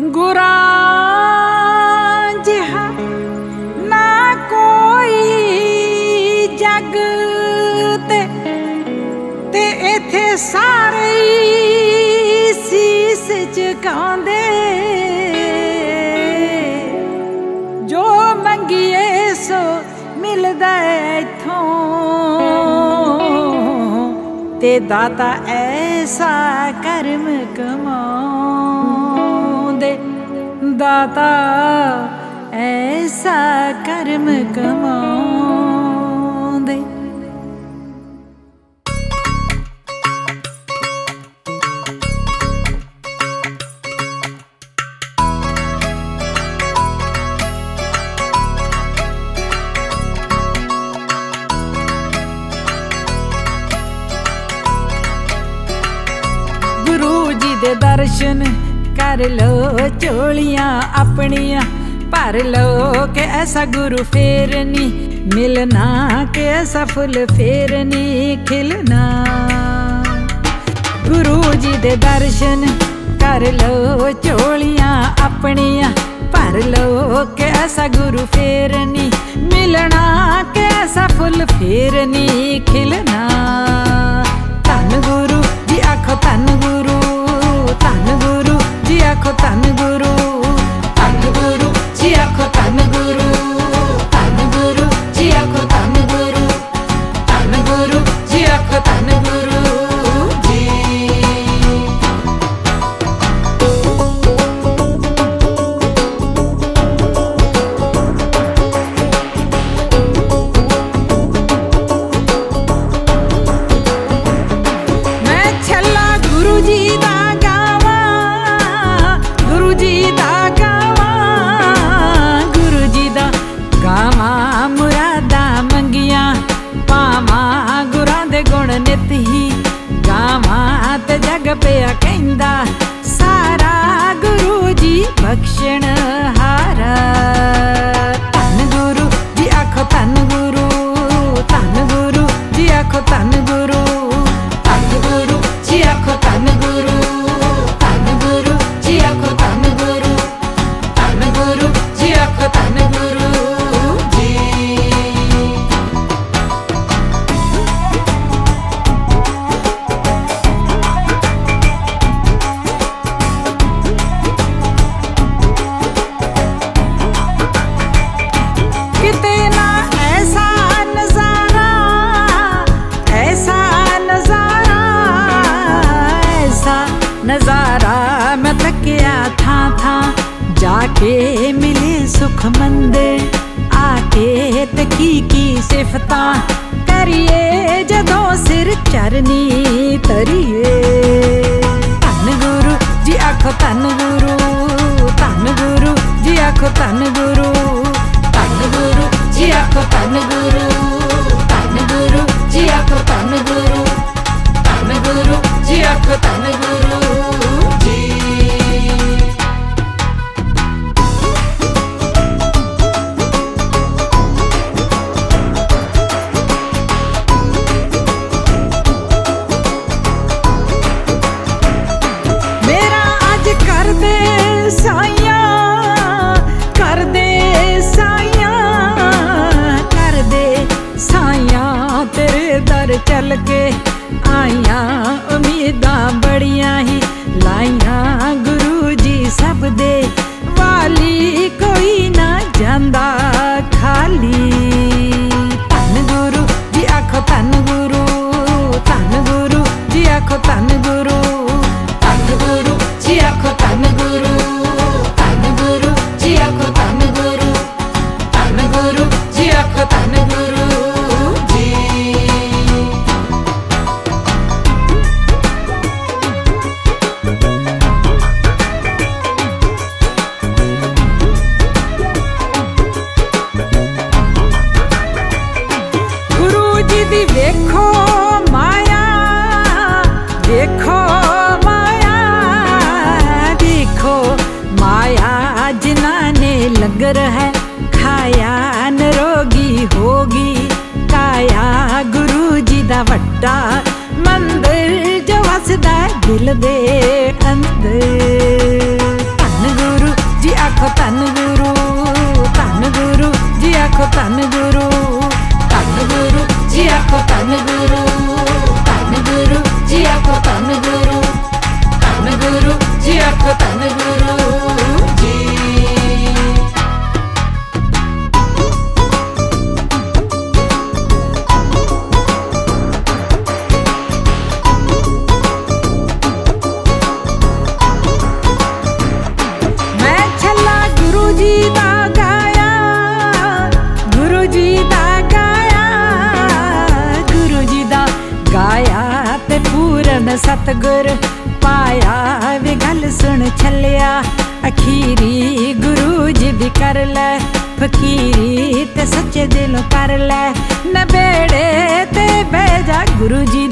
ਗੁਰਾਂ ਜਿਹਾ ਨਾ ਕੋਈ ਜਗ ਤੇ ਤੇ ਇਥੇ ਸਾਰੇ ਸੀਸ ਝੁਕਾਉਂਦੇ। ਜੋ ਮੰਗੀਏ ਸੋ ਮਿਲਦਾ ਇਥੋਂ। ਤੇ ਦਾਤਾ ਐਸਾ ਕਰਮ ਕਮਾਉ दाता ऐसा कर्म कमाओ गुरु जी दे दर्शन ਕਰ ਲੋ ਚੋਲੀਆਂ ਆਪਣੀਆਂ, ਭਰ ਲੋ ਕਿ ਐਸਾ ਗੁਰੂ ਫੇਰਨੀ ਮਿਲਣਾ ਕਿ ਐਸਾ ਫੁੱਲ ਫੇਰਨੀ ਖਿਲਣਾ। ਗੁਰੂ ਜੀ ਦੇ ਦਰਸ਼ਨ ਕਰ ਲੋ ਚੋਲੀਆਂ ਆਪਣੀਆਂ, ਭਰ ਲੋ ਕਿ ਐਸਾ ਗੁਰੂ ਫੇਰਨੀ ਮਿਲਣਾ ਕਿ ਐਸਾ ਫੁੱਲ ਫੇਰਨੀ ਖਿਲਣਾ। ਕੇ ਮਿਲੇ ਸੁਖ ਮੰਦੇ ਆ ਕੇ ਤੇ ਕੀ ਕੀ ਸਿਫਤਾਂ ਕਰੀਏ ਜਦੋਂ ਸਿਰ ਚਰਨੀ ਤਰੀਏ ਧੰਨ ਗੁਰੂ ਜੀ ਆਖੋ ਧੰਨ ਗੁਰੂ ਧੰਨ ਗੁਰੂ ਜੀ ਆਖੋ ਧੰਨ ਗੁਰੂ। ਚੱਲ ਕੇ ਆਈਆਂ। लंगर है ਖਾਇਆ ਨਰੋਗੀ ਹੋਗੀ। ਕਾਇਆ ਗੁਰੂ ਜੀ ਦਾ ਵੱਟਾ, ਮੰਦਰ ਜੋ ਵਸਦਾ ਦਿਲ ਦੇ ਅੰਦਰ। ਧੰਨ ਗੁਰੂ ਜੀ ਆਖੋ ਧੰਨ ਗੁਰੂ ਧੰਨ ਗੁਰੂ ਜੀ ਆਖੋ ਧੰਨ ਗੁਰੂ। ਧੰਨ ਗੁਰੂ ਜੀ ਆਖੋ ਧੰਨ ਗੁਰੂ ਧੰਨ ਗੁਰੂ ਜੀ ਆਖੋ ਧੰਨ ਗੁਰੂ। ਧੰਨ ਗੁਰੂ ਜੀ ਆਖੋ ਧੰਨ ਗੁਰੂ। ਜਦ ਸਤਗੁਰ ਪਾਇਆ ਵੀ ਗੱਲ ਸੁਣ ਛੱਲਿਆ। ਅਖੀਰੀ ਗੁਰੂ ਜੀ ਦੀ ਕਰ ਲੈ, ਫਕੀਰੀ ਤੇ ਸੱਚੇ ਦਿਲੋਂ ਕਰ ਲੈ। ਨਬੇੜੇ ਤੇ ਬਹਿ ਜਾ ਗੁਰੂ ਜੀ